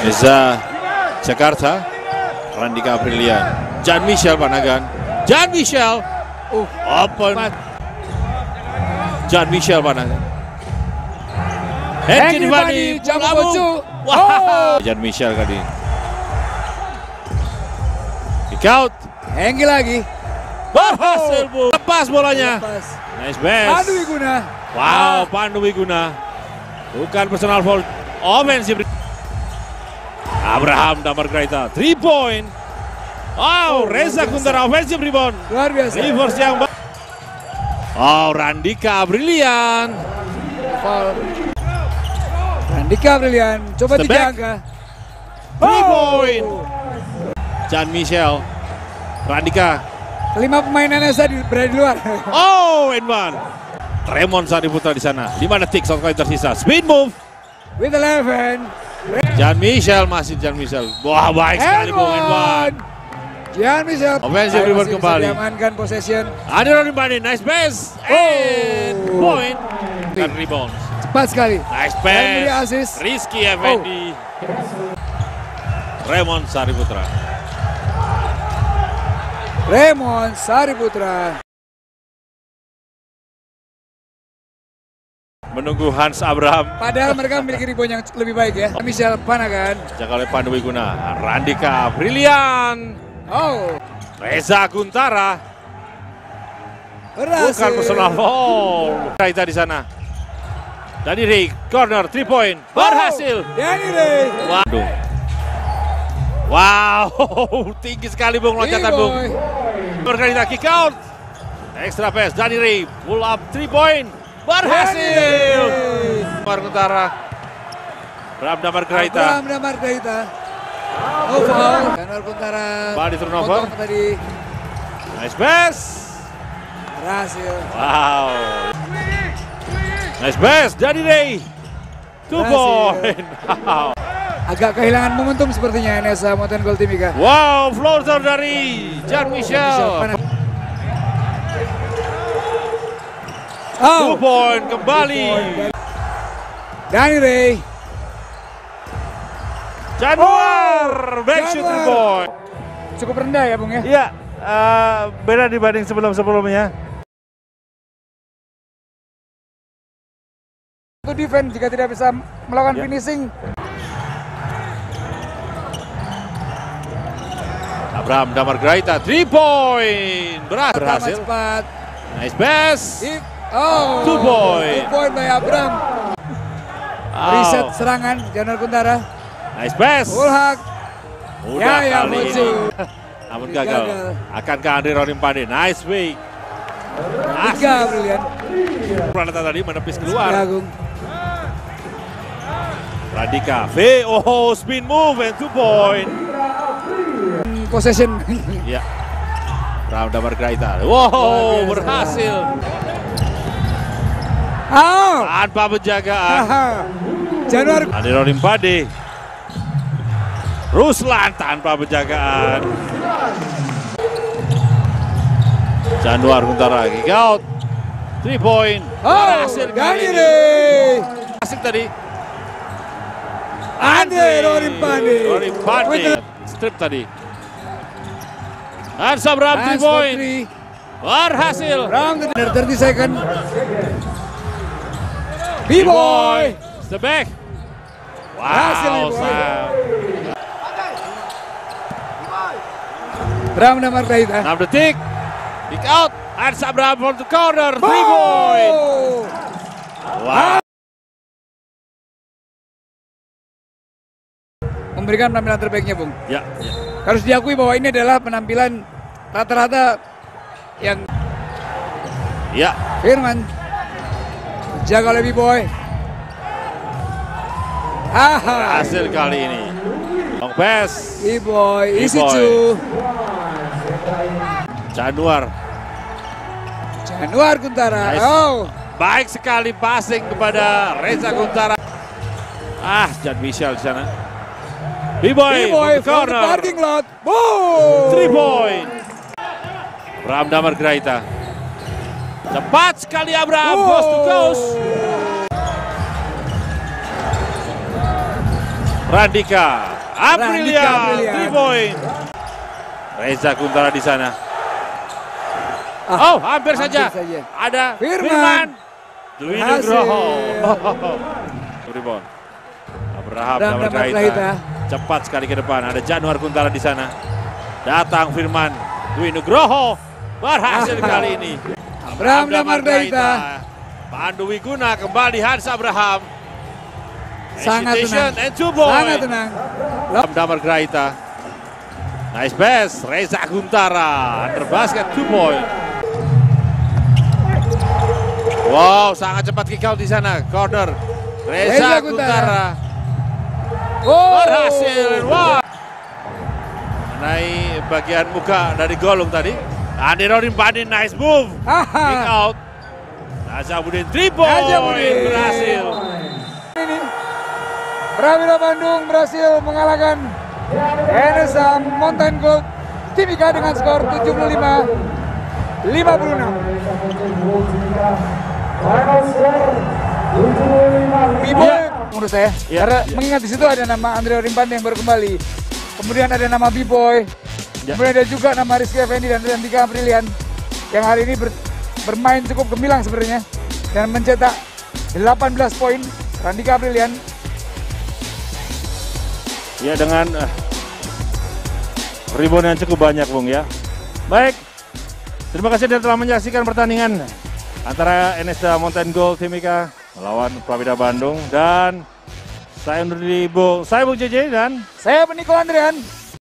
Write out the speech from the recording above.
Reza Jakarta, Randika Brilian, Jan Michel Panagan, Jan Michel, uh, open, Jan Michel Panagan. Henry Bani, Jamu. Bocu. Wah, Jan Michel ini. Kick out, Hengki lagi. berhasil bu, lepas bolanya. Pas. Nice pass. Pandu Wiguna. Wow, Pandu Wiguna. Bukan personal foul, offensive. Abraham Damar Graita, 3 point. Wow, Reza Kuntara offensive rebound. Luar biasa. Reverse yang ba- Oh, Randika brilian. Foul. Randika Brilian. Coba Step tiga angka. 3 Oh. point. Jan Michel. Randika. Lima pemain NSA di, berada di luar. Oh, and one. Raymond Sariputra di sana. 5 detik satu kali tersisa. Speed move. With 11. Jan Michel masih Jan Michel. Wah, baik sekali Bung one. Gian Michel. Offensive rebound kembali. Diamankan possession. Ada Ronnie Bani, nice pass. And Oh. point. Dan rebound. Cepat sekali. Nice pass. Rizky Effendi. Raymond Sariputra. Raymond Sariputra. Menunggu Hans Abraham. Padahal mereka memiliki rebound yang lebih baik ya. Michel Panagan. Jaga oleh Pandu Wiguna. Randika Brilian. Oh. Reza Kuntara. Berhasil. Bukan personal foul. Raita di sana. Dani Ray, corner, 3 point. Berhasil. Oh, Danny Ray. Waduh. Wow, tinggi sekali Bung loncatan Bung. Berkali kick out. Extra pass, Dani Ray, pull up 3 point. Berhasil. Mar Utara. Abraham Damar Graita. Oh foul. Januar Kuntara. Bali turnover. tadi. Nice pass. Berhasil. Wow. Nice pass, Dani Ray. 2 Berhasil. point. Wow. Agak kehilangan momentum sepertinya NSA Mountain Gold Timika. Wow, floater dari Jan Michel Oh, point kembali. Danny Ray. Januar, back shoot three Januar. point. Cukup rendah ya Bung ya. Iya, eh, beda dibanding sebelum-sebelumnya. Itu defense jika tidak bisa melakukan Ya. finishing. Abraham Damar Graita, 3 point. Berhasil. Pertama Berhasil. cepat. Nice pass. If- Oh, Two point. Two point by Abraham. Oh, Reset serangan Januar Kuntara. Nice pass. Ulhak. Ya, ya, kali ini. Namun gagal. Gagal. Akankah Andre Ronimpande? Nice fake. Tiga brilian. Pranata tadi menepis keluar. Agung. Radika. V. Oh, spin move and two point. Possession. Ya. Abraham Damar Graita. Wow, berhasil. Oh. Tanpa penjagaan. Januar Andre Ronimpande. Ruslan tanpa penjagaan. Januar Kuntara kick out. 3 point. Oh, Berhasil kali ini. Asik tadi. Andre. Ronimpande. With Strip tadi. Hans Abraham 3 Hands for point. three. Berhasil. Round the 30 second. B-boy. Step back. Wow. Sam. Bram Damar Graita. 6 detik. Kick out. Hans Abraham from the corner. 3 Oh. point. Wow. Memberikan penampilan terbaiknya, Bung. Ya, ya. Harus diakui bahwa ini adalah penampilan rata-rata yang Ya, Firman jaga oleh B-boy. Haha, hasil kali ini. Long pass. Isi B-boy. cu. Januar. Januar Kuntara. Nice. Oh, Baik sekali passing kepada Reza Kuntara. Ah, Jan Michel di sana. B-boy, B-boy from the corner. parking lot. Boom. Three point. Abraham Damar Graita. Cepat sekali Abraham, Oh. coast to coast. Randika. Aprilia, Aprilia. 3 point. Reza Kuntara di sana. Ah, oh, hampir, hampir saja. saja. Ada Firman. Firman. Dwi. Nugroho. Rebound. Abraham Graita. Graita. Cepat sekali ke depan. Ada Januar Kuntara di sana. Datang Firman. Dwi Nugroho. Berhasil Ah. kali ini. Abraham Damar Graita. Pandu Wiguna kembali Hans Abraham. Sangat tenang. and two point. Sangat tenang. Abraham Damar Graita. Nice pass. Reza Guntara. Under basket two point. Wow, sangat cepat kick out di sana. Corner. Reza, Reza Guntara. Oh. Berhasil. Wah. Mengenai bagian muka dari Golung tadi. Andi Rodin Bandin nice move. Kick out. Nazamuddin three point. Nazamuddin. Berhasil. Ini Prawira Bandung berhasil mengalahkan NSA Mountain Gold Timika dengan skor 75 56. Bibo menurut saya Ya, karena ya. mengingat di situ ada nama Andre Rimpande yang baru kembali. Kemudian ada nama B-Boy. Ya. Kemudian ada juga nama Rizky Effendi dan Rantika Aprilian yang hari ini ber- bermain cukup gemilang sebenarnya dan mencetak 18 poin. Randika Aprilian Ya dengan uh, rebound yang cukup banyak Bung ya. Baik, terima kasih Anda telah menyaksikan pertandingan antara NSA Mountain Gold Timika melawan Prawira Bandung dan saya undur diri Bung, saya Bung JJ dan Saya Peniko Andrian.